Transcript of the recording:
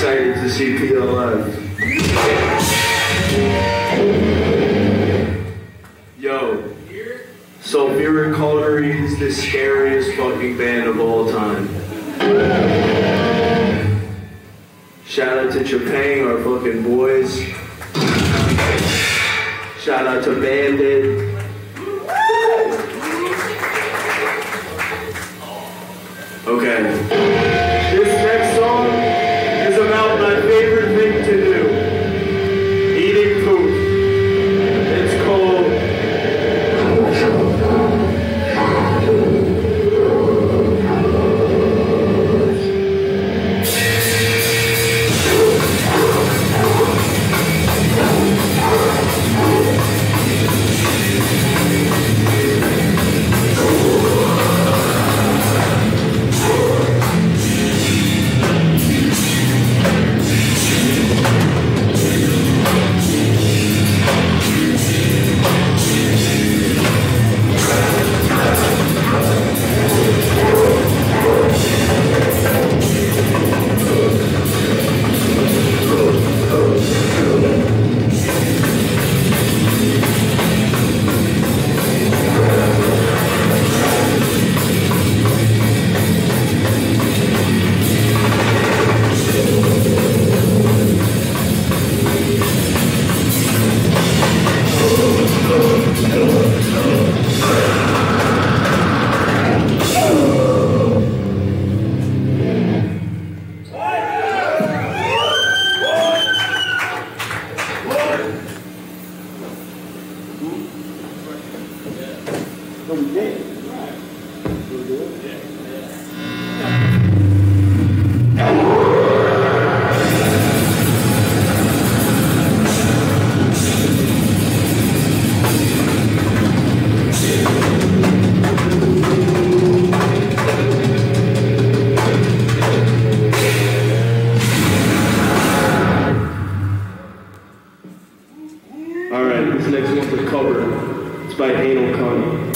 excited to see Peter. Yo. Sulfuric Cautery is the scariest fucking band of all time. Shout out to Chepang, our fucking boys. Shout out to Bandit. All right, this next one's a cover. It's by Anal Cunt.